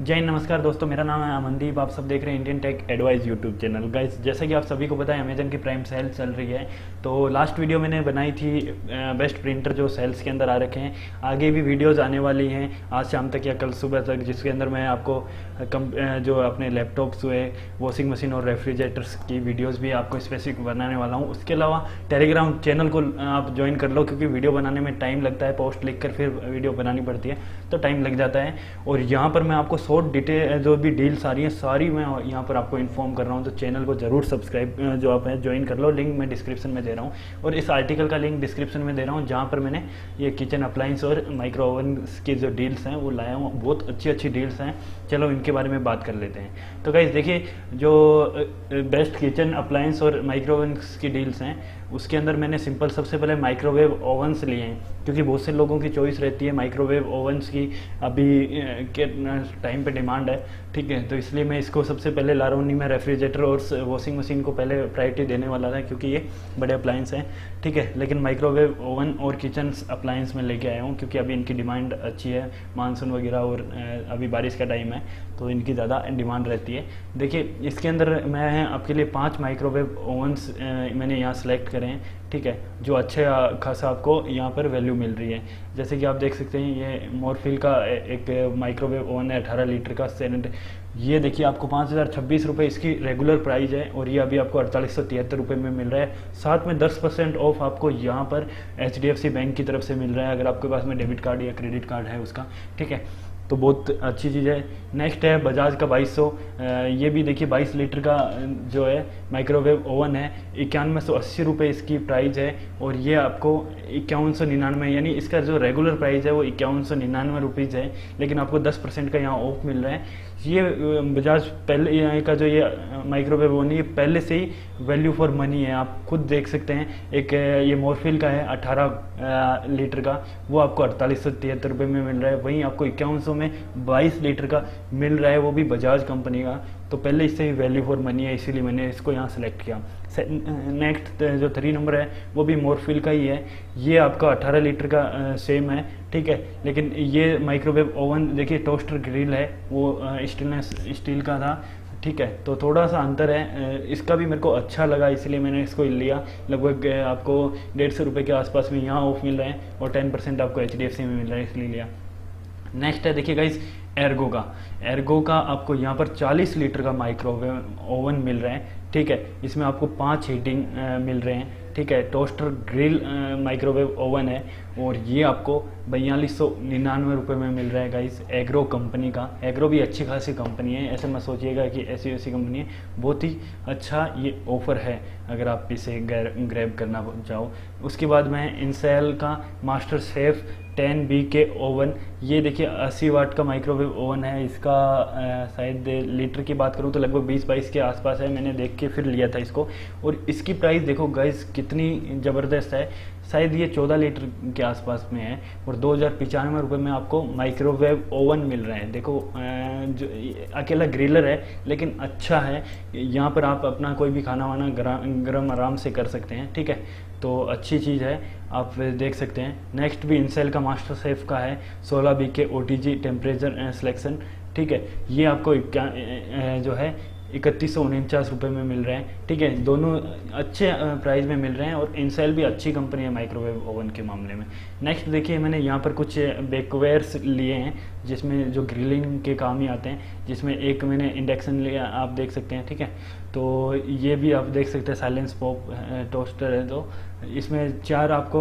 जय हिंद, नमस्कार दोस्तों मेरा नाम है अमनदीप आप सब देख रहे हैं Indian tech advice YouTube channel guys जैसा कि आप सभी को पता है अमेजन की प्राइम सेल चल रही है। तो लास्ट वीडियो मैंने बनाई थी बेस्ट प्रिंटर जो सेल्स के अंदर आ रखे हैं। आगे भी वीडियोस आने वाली हैं आज शाम तक या कल सुबह तक जिसके अंदर मैं आपको कम जो अपने लैपटॉप्स हुए वॉशिंग मशीन और रेफ्रिजरेटर्स की वीडियोज़ भी आपको स्पेसिफिक बनाने वाला हूँ। उसके अलावा टेलीग्राम चैनल को आप ज्वाइन कर लो क्योंकि वीडियो बनाने में टाइम लगता है पोस्ट लिख कर फिर वीडियो बनानी पड़ती है। तो टाइम लग जाता है। और यहाँ पर मैं आपको शॉर्ट डिटेल जो भी डील्स आ रही हैं, सारी मैं यहाँ पर आपको इन्फॉर्म कर रहा हूँ तो चैनल को ज़रूर सब्सक्राइब जो आप हैं ज्वाइन कर लो। लिंक मैं डिस्क्रिप्शन में दे रहा हूँ। और इस आर्टिकल का लिंक डिस्क्रिप्शन में दे रहा हूँ, जहाँ पर मैंने ये किचन अप्लाइंस और माइक्रो ओवन की जो डील्स हैं, वो लाया हूँ। बहुत अच्छी अच्छी डील्स हैं। चलो, इनके बारे में बात कर लेते हैं। तो गाइज़ देखिए, जो बेस्ट किचन अप्लाइंस और माइक्रो ओवन की डील्स हैं उसके अंदर मैंने सिंपल सबसे पहले माइक्रोवेव ओवंस लिए हैं, क्योंकि बहुत से लोगों की चॉइस रहती है माइक्रोवेव ओवंस की। अभी के टाइम पे डिमांड है, ठीक है? तो इसलिए मैं इसको सबसे पहले ला रहा नहीं मैं रेफ्रिजरेटर और वॉशिंग मशीन को पहले प्रायोरिटी देने वाला था, क्योंकि ये बड़े अप्लायंस हैं, ठीक है? लेकिन माइक्रोवेव ओवन और किचन अप्लायंस में लेके आया हूँ, क्योंकि अभी इनकी डिमांड अच्छी है, मानसून वगैरह और अभी बारिश का टाइम है। तो इनकी ज़्यादा डिमांड रहती है। देखिए, इसके अंदर मैं आपके लिए पाँच माइक्रोवेव ओवंस मैंने यहाँ सेलेक्ट करें ठीक है? जो अच्छे खासा आपको यहाँ पर वैल्यू मिल रही है। जैसे कि आप देख सकते हैं, ये मोरफिल का एक माइक्रोवेव ओवन है, अठारह लीटर का सेनेट ये देखिए, आपको पाँच हज़ार छब्बीस रुपये इसकी रेगुलर प्राइस है, और ये अभी आपको अड़तालीस सौ तिहत्तर रुपये में मिल रहा है। साथ में दस परसेंट ऑफ़ आपको यहाँ पर HDFC बैंक की तरफ़ से मिल रहा है, अगर आपके पास में डेबिट कार्ड या क्रेडिट कार्ड है उसका, ठीक है? तो बहुत अच्छी चीज़ है। नेक्स्ट है बजाज का 2200 ये भी देखिए 22 लीटर का जो है माइक्रोवेव ओवन है। इक्यानवे सौ अस्सी रुपये इसकी प्राइस है और ये आपको इक्यावन सौ निन्यानवे, यानी इसका जो रेगुलर प्राइस है वो इक्यावन सौ निन्यानवे रुपीज़ है। लेकिन आपको 10 परसेंट का यहाँ ऑफ़ मिल रहा है। ये बजाज पहले का जो ये माइक्रोवेव ओवन ये पहले से ही वैल्यू फॉर मनी है। आप खुद देख सकते हैं, एक ये मोरफिल का है 18 लीटर का। वो आपको अड़तालीस सौ तिहत्तर रुपये में मिल रहा है। वहीं आपको इक्यावन सौ में 22 लीटर का मिल रहा है, वो भी बजाज कंपनी का। तो पहले इससे ही वैल्यू फॉर मनी है, इसीलिए मैंने इसको यहाँ सेलेक्ट किया। नेक्स्ट जो थ्री नंबर है, वो भी मोरफिल का ही है। ये आपका 18 लीटर का सेम है, ठीक है? लेकिन ये माइक्रोवेव ओवन देखिए टोस्टर ग्रिल है, वो स्टेनलेस स्टील का था, ठीक है? तो थोड़ा सा अंतर है इसका भी मेरे को अच्छा लगा, इसलिए मैंने इसको लिया। लगभग आपको डेढ़ सौ रुपये के आसपास में यहाँ ऑफ़ मिल रहे हैं और टेन परसेंट आपको HDFC में मिल रहा है, इसलिए लिया। नेक्स्ट है, देखिए गाइस एर्गो का। एर्गो का आपको यहाँ पर 40 लीटर का माइक्रोवेव ओवन मिल रहा है। ठीक है, इसमें आपको पाँच हीटिंग मिल रहे हैं। ठीक है टोस्टर ग्रिल माइक्रोवेव ओवन है। और ये आपको बयालीस सौ निन्यानवे रुपये में मिल रहा है गाइस एग्रो कंपनी का। एग्रो भी अच्छी खासी कंपनी है। ऐसे मत सोचिएगा कि ऐसी ऐसी कंपनी है। बहुत ही अच्छा ये ऑफ़र है, अगर आप इसे ग्रैब करना चाहो। उसके बाद मैं इंसेल का master chef ten B K oven ये देखिए 80 वाट का माइक्रोवेव ओवन है इसका। शायद लीटर की बात करूँ तो लगभग 20 बाईस के आसपास है, मैंने देख के फिर लिया था इसको। और इसकी प्राइस देखो गैस कितनी ज़बरदस्त है। शायद ये 14 लीटर के आसपास में है और दो हज़ार पचानवे रुपये में आपको माइक्रोवेव ओवन मिल रहा है। देखो जो अकेला ग्रिलर है, लेकिन अच्छा है। यहाँ पर आप अपना कोई भी खाना वाना गर्म आराम से कर सकते हैं, ठीक है? तो अच्छी चीज़ है, आप देख सकते हैं। नेक्स्ट भी इंसेल का मास्टर सेफ़ का है 16 B K O T G temperature selection ठीक है? ये आपको जो है इकतीस सौ उनचास रुपये में मिल रहे हैं। ठीक है, दोनों अच्छे प्राइस में मिल रहे हैं और इंसेल भी अच्छी कंपनी है माइक्रोवेव ओवन के मामले में। नेक्स्ट देखिए, मैंने यहाँ पर कुछ बेकवेयर्स लिए हैं, जिसमें जो ग्रिलिंग के काम ही आते हैं, जिसमें एक मैंने इंडक्शन लिया, आप देख सकते हैं, ठीक है? तो ये भी आप देख सकते हैं साइलेंस पॉप टोस्टर है तो। इसमें चार आपको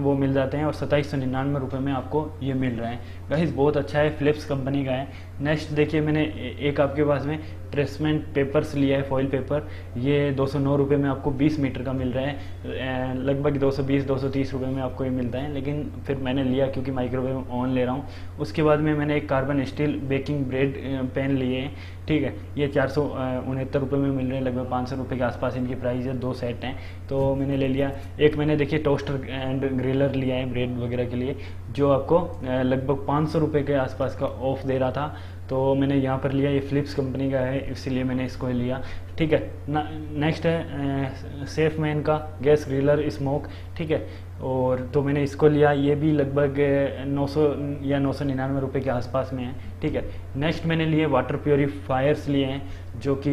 वो मिल जाते हैं और सत्ताईस सौ निन्यानवे रुपये में आपको ये मिल रहा है। गाइस बहुत अच्छा है फिलिप्स कंपनी का है। नेक्स्ट देखिए, मैंने एक आपके पास में ट्रेसमेंट पेपर्स लिया है फॉइल पेपर ये दो सौ में आपको बीस मीटर का मिल रहा है लगभग दो सौ बीस, दो सौ तीस रुपये में आपको ये मिलता है, लेकिन फिर मैंने लिया क्योंकि माइक्रोवेव ऑन ले रहा हूँ। उसके बाद में मैंने एक carbon steel baking bread pan लिए हैं, ठीक है? ये चार सौ उनहत्तर रुपये में मिल रहे हैं, लगभग पाँच सौ रुपये के आसपास इनकी प्राइस है, दो सेट हैं। तो मैंने ले लिया। एक मैंने देखिए टोस्टर एंड ग्रिलर लिया है ब्रेड वगैरह के लिए, जो आपको लगभग पाँच सौ रुपये के आसपास का ऑफ़ दे रहा था। तो मैंने यहाँ पर लिया, ये फ़िलिप्स कंपनी का है, इसीलिए मैंने इसको लिया। ठीक है नेक्स्ट है सेफ़ मैन का गैस ग्रिलर स्मोक ठीक है। और तो मैंने इसको लिया, ये भी लगभग 900 या नौ सौ निन्यानवे रुपये के आसपास में है, ठीक है। नेक्स्ट मैंने लिए वाटर प्योरीफायर्स लिए हैं, जो कि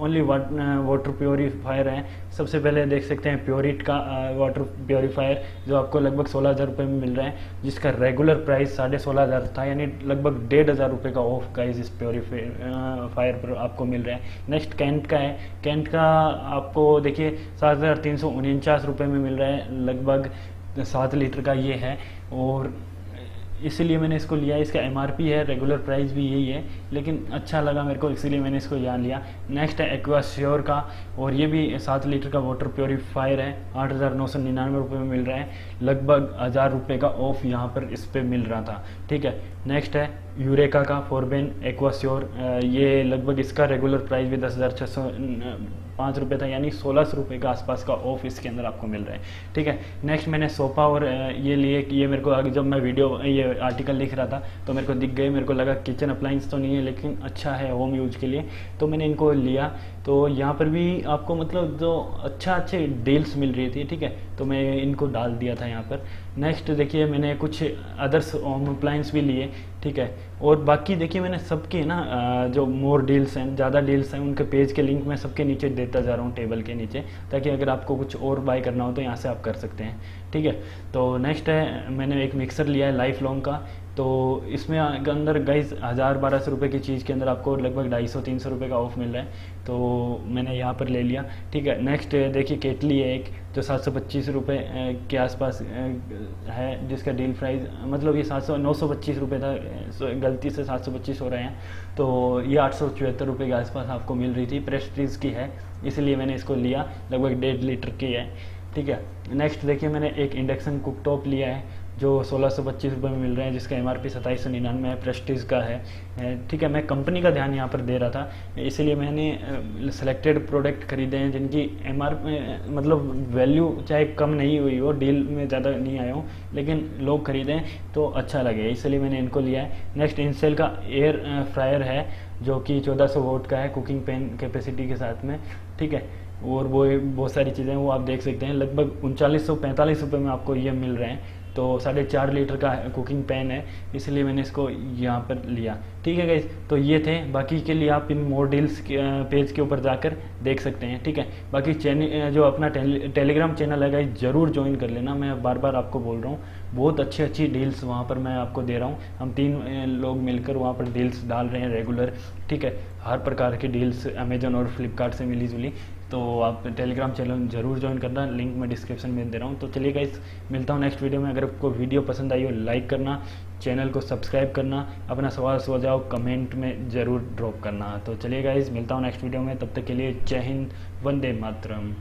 ओनली वाटर प्योरीफायर हैं। सबसे पहले देख सकते हैं प्योरिट का वाटर प्योरीफायर जो आपको लगभग सोलह हज़ार रुपये में मिल रहा है, जिसका रेगुलर प्राइस साढ़े सोलह हज़ार था, यानी लगभग डेढ़ हज़ार रुपये का ऑफ़ का इस प्योरीफायर पर आपको मिल रहा है। नेक्स्ट कैंट का है। कैंट का आपको देखिए, सात हज़ार तीन सौ उनचास रुपये में मिल रहा है, लगभग सात लीटर का ये है और इसीलिए मैंने इसको लिया, इसका एमआरपी है रेगुलर प्राइस भी यही है, लेकिन अच्छा लगा मेरे को, इसीलिए मैंने इसको यहाँ लिया। नेक्स्ट है एक्वा श्योर का, और ये भी सात लीटर का वाटर प्योरीफायर है, आठ हज़ार नौ सौ निन्यानवे रुपये में मिल रहा है, लगभग हज़ार रुपये का ऑफ़ यहाँ पर इस पर मिल रहा था, ठीक है? नेक्स्ट है यूरेका का फोरबेन एक्वाश्योर ये लगभग इसका रेगुलर प्राइस भी दस पाँच रुपये था, यानी सोलह सौ रुपये के आसपास का ऑफ़ इसके अंदर आपको मिल रहा है। ठीक है? नेक्स्ट मैंने सोफा और ये लिए ये मेरे को जब मैं वीडियो ये आर्टिकल लिख रहा था तो मेरे को दिख गए, मेरे को लगा किचन अप्लाइंस तो नहीं है, लेकिन अच्छा है होम यूज़ के लिए। तो मैंने इनको लिया। तो यहाँ पर भी आपको मतलब जो अच्छा अच्छे डील्स मिल रही थी, ठीक है? तो मैं इनको डाल दिया था यहाँ पर। नेक्स्ट देखिए, मैंने कुछ अदर्स होम अप्लाइंस भी लिए। ठीक है। और बाकी देखिए मैंने सबके ना जो मोर डील्स हैं, ज़्यादा डील्स हैं, उनके पेज के लिंक मैं सबके नीचे देता जा रहा हूँ टेबल के नीचे, ताकि अगर आपको कुछ और बाय करना हो तो यहाँ से आप कर सकते हैं। ठीक है। तो नेक्स्ट है, मैंने एक मिक्सर लिया है लाइफ लॉन्ग का। तो इसमें अंदर गाइज़ हज़ार बारह सौ रुपये की चीज़ के अंदर आपको लगभग ढाई सौ, तीन सौ रुपये का ऑफ़ मिल रहा है। तो मैंने यहाँ पर ले लिया। ठीक है नेक्स्ट देखिए केटली है एक, जो सात सौ पच्चीस रुपये के आसपास है, जिसका डील प्राइस मतलब ये सात सौ, नौ सौ पच्चीस रुपये था गलती से सात सौ पच्चीस हो रहे हैं। तो ये आठ सौ चौहत्तर रुपये के आसपास आपको मिल रही थी प्रेस्टीज की है, इसलिए मैंने इसको लिया, लगभग डेढ़ लीटर की है। ठीक है नेक्स्ट देखिए मैंने एक इंडक्शन कुक टॉप लिया है जो सोलह सौ पच्चीस रुपये में मिल रहे हैं, जिसका एम आर पी सताईस सौ निन्यानवे है प्रेस्टीज का है। ठीक है, मैं कंपनी का ध्यान यहाँ पर दे रहा था। इसीलिए मैंने सेलेक्टेड प्रोडक्ट खरीदे हैं, जिनकी एम आर मतलब वैल्यू चाहे कम नहीं हुई हो डील में ज़्यादा नहीं आया हो, लेकिन लोग खरीदें तो अच्छा लगे। इसलिए मैंने इनको लिया है। नेक्स्ट इंसेल का एयर फ्रायर है, जो कि चौदह सौ वोट का है कुकिंग पेन कैपेसिटी के साथ में। ठीक है, और वो, बहुत सारी चीज़ें वो आप देख सकते हैं। लगभग उनचालीस सौ, पैंतालीस रुपये में आपको ये मिल रहे हैं। तो साढ़े चार लीटर का कुकिंग पैन है, इसलिए मैंने इसको यहाँ पर लिया। ठीक है गाइज़ तो ये थे, बाकी के लिए आप इन मोर डील्स पेज के ऊपर जाकर देख सकते हैं, ठीक है? बाकी चैनल जो अपना टेलीग्राम चैनल है गाइज़ ज़रूर ज्वाइन कर लेना, मैं बार बार आपको बोल रहा हूँ। बहुत अच्छी अच्छी डील्स वहाँ पर मैं आपको दे रहा हूँ। हम तीन लोग मिलकर वहाँ पर डील्स डाल रहे हैं रेगुलर ठीक है? हर प्रकार की डील्स अमेजोन और फ्लिपकार्ट से मिली जुली तो आप टेलीग्राम चैनल ज़रूर ज्वाइन करना लिंक मैं डिस्क्रिप्शन में दे रहा हूँ। तो चलिए गाइस मिलता हूँ नेक्स्ट वीडियो में। अगर आपको वीडियो पसंद आई हो लाइक करना चैनल को सब्सक्राइब करना, अपना सवाल सुझाव कमेंट में ज़रूर ड्रॉप करना। तो चलिए गाइस मिलता हूँ नेक्स्ट वीडियो में। तब तक के लिए जय हिंद, वंदे मातरम।